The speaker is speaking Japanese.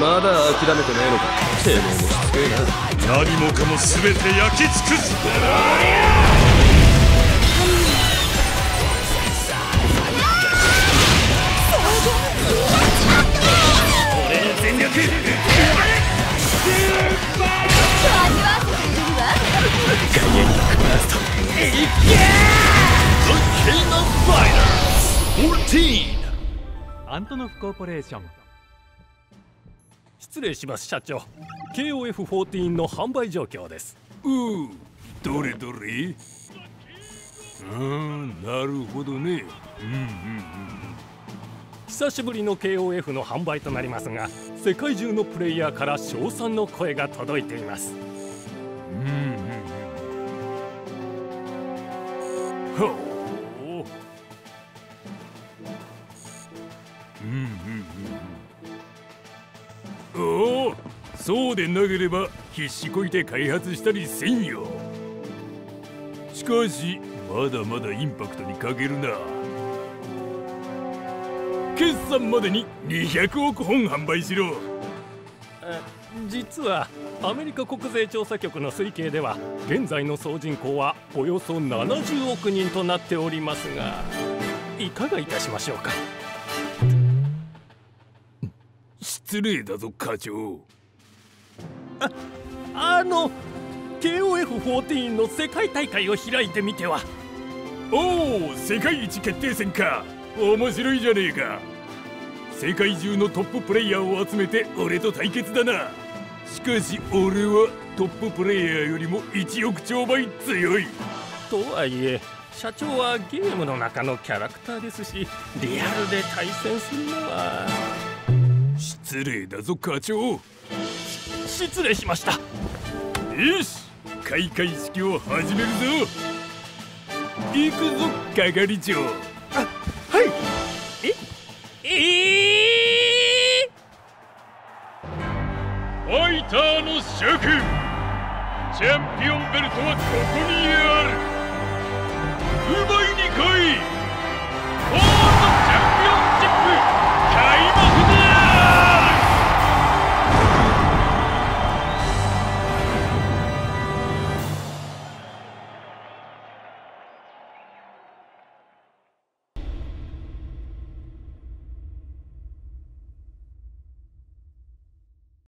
まだ諦めてねえのか？てめえもしつけえな何もかも全て焼き尽くすアントノフコーポレーション失礼します社長。KOF14 の販売状況です。うーどれどれ？うーんなるほどね。うんうんうん。久しぶりの KOF の販売となりますが世界中のプレイヤーから称賛の声が届いています。うんうんうん。ほう。うんうんうんおおそうでなければ必死こいて開発したりせんよ。しかしまだまだインパクトに欠けるな。決算までに200億本販売しろ。実はアメリカ国税調査局の推計では現在の総人口はおよそ70億人となっておりますがいかがいたしましょうか？失礼だぞ課長。あの KOF14 の世界大会を開いてみては。おお世界一決定戦か。面白いじゃねえか。世界中のトッププレイヤーを集めて俺と対決だな。しかし俺はトッププレイヤーよりも1億兆倍強い。とはいえ社長はゲームの中のキャラクターですしリアルで対戦するのは失礼だぞ課長。失礼しました。よし開会式を始めるぞ。行くぞ係長。はい。え？えファイターの諸君。チャンピオンベルトはここにある。奪